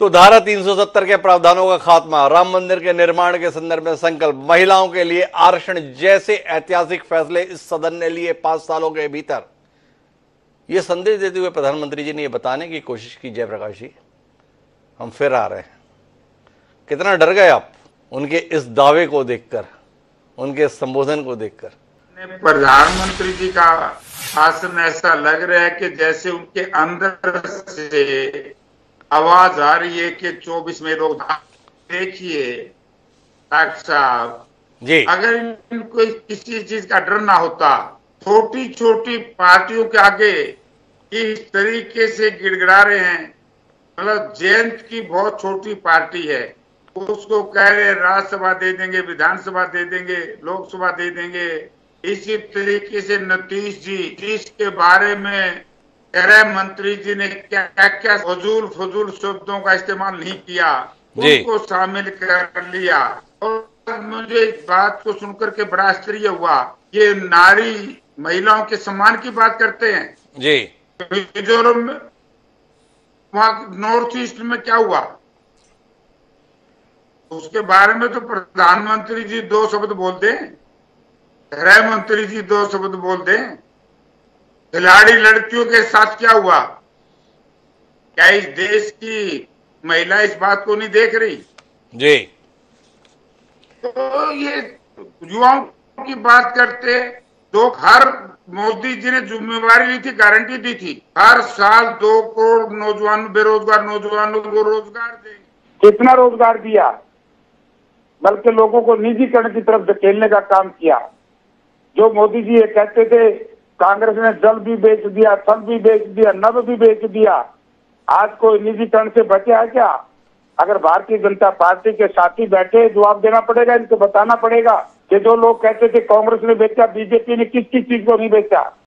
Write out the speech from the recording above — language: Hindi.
तो धारा 370 के प्रावधानों का खात्मा, राम मंदिर के निर्माण के संदर्भ में संकल्प, महिलाओं के लिए आरक्षण जैसे ऐतिहासिक फैसले इस सदन ने लिए पाँच सालों के भीतर। यह संदेश देते हुए प्रधानमंत्री जी ने यह बताने की कोशिश की, जयप्रकाश जी, हम फिर आ रहे हैं। कितना डर गए आप उनके इस दावे को देखकर, उनके संबोधन को देखकर? प्रधानमंत्री जी का भाषण ऐसा लग रहा है कि जैसे उनके अंदर से आवाज़ आ रही है कि 24 में लोग देखिए साहब। जी। अगर इनको किसी चीज़ का डर ना होता छोटी छोटी पार्टियों के आगे इस तरीके से गिड़गिड़ा रहे हैं मतलब जयंत की बहुत छोटी पार्टी है उसको कह रहे राज्यसभा दे देंगे विधानसभा दे देंगे लोकसभा दे देंगे। इसी तरीके से नीतीश जी जिसके बारे में गृह मंत्री जी ने क्या क्या फजूल फजूल शब्दों का इस्तेमाल नहीं किया? उनको शामिल कर लिया। और मुझे इस बात को सुनकर के बड़ा आश्चर्य हुआ ये नारी महिलाओं के सम्मान की बात करते हैं। जी। मिजोरम में वहाँ नॉर्थ ईस्ट में क्या हुआ? उसके बारे में तो प्रधानमंत्री जी दो शब्द बोलते हैं। गृह मंत्री जी दो शब्द बोलते हैं। खिलाड़ी लड़कियों के साथ क्या हुआ? क्या इस देश की महिला इस बात को नहीं देख रही? जी। तो ये युवाओं की बात करते तो हर मोदी जी ने जिम्मेवारी ली थी गारंटी दी थी। हर साल दो करोड़ नौजवान बेरोजगार नौजवानों को रोज़गार देंगे। कितना रोज़गार दिया? बल्कि लोगों को निजीकरण की तरफ़ धकेलने का काम किया। जो मोदी जी ये कहते थे कांग्रेस ने जल भी बेच दिया, थल भी बेच दिया नब भी बेच दिया। आज कोई निजीकरण से बचा है क्या? अगर भारतीय जनता पार्टी के साथी बैठे, जवाब देना पड़ेगा, इनको बताना पड़ेगा कि जो लोग कहते थे कांग्रेस ने बेचा, बीजेपी ने किस किस चीज़ को नहीं बेचा?